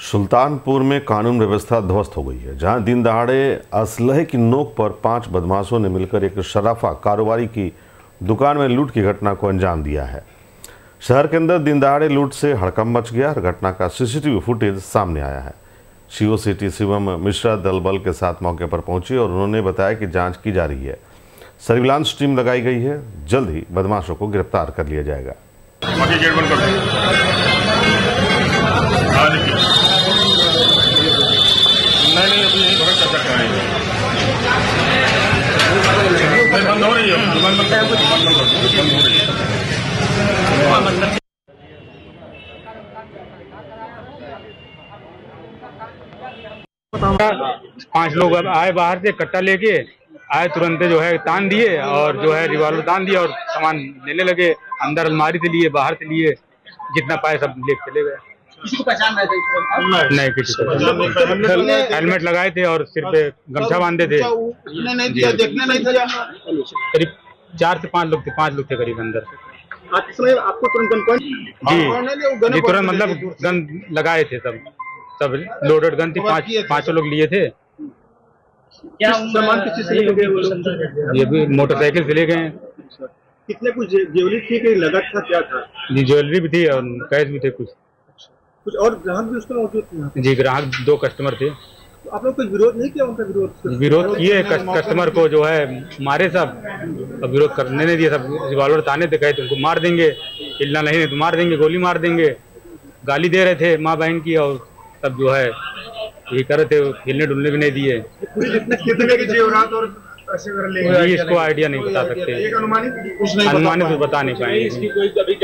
सुल्तानपुर में कानून व्यवस्था ध्वस्त हो गई है, जहाँ दिन दहाड़े असलहे की नोक पर पाँच बदमाशों ने मिलकर एक शराफा कारोबारी की दुकान में लूट की घटना को अंजाम दिया है। शहर के अंदर दिन दहाड़े लूट से हड़कम मच गया और घटना का सीसीटीवी फुटेज सामने आया है। सीओ सिटी शिवम मिश्रा दल बल के साथ मौके पर पहुँचे और उन्होंने बताया कि जाँच की जा रही है। सर्विलांस टीम लगाई गई है, जल्द ही बदमाशों को गिरफ़्तार कर लिया जाएगा। पाँच लोग आए बाहर से कट्टा लेके, आए तुरंत जो है तान दिए और जो है रिवॉल्वर तान दिया और सामान लेने लगे, अंदर अलमारी से लिए, बाहर से लिए, जितना पाए सब ले चले गए। किसी को पहचान रहे थे नहीं किसी हेलमेट लगाए थे और सिर पे गमछा बांधे थे। देखने नहीं था करीब चार से पाँच लोग थे पाँच लोग थे करीब अंदर। आपको तुरंत गन पॉइंट जी। जी तुरंत मतलब गन लगाए थे सब। सब लोडेड गन थी पाँच पाँचों लोग लिए थे। क्या सामान किस से लोग? ये भी मोटरसाइकिल से ले गए। कितने कुछ ज्वेलरी थी कि लगत था क्या था? जी ज्वेलरी भी थी और कैश भी थे कुछ। कुछ और ग्राहक भी उसमें मौजूद थे जी ग्राहक दो कस्टमर थे। तो आप लोग कुछ विरोध नहीं किया उनका विरोध? विरोध किए कस्टमर को जो है मारे सब। अब विरोध करने नहीं दिया सब। रिवॉल्वर ताने थे कहे तुमको मार देंगे। हिलना नहीं तो मार देंगे गोली मार देंगे। गाली दे रहे थे माँ बहन की और सब जो है ये कर रहे थे। हिलने डुलने भी नहीं दिए। कितने की जेवरात और पैसे ये इसको आइडिया नहीं बता सकते। अनुमानित अनुमानित तो बता नहीं पाएँगे। कोई कभी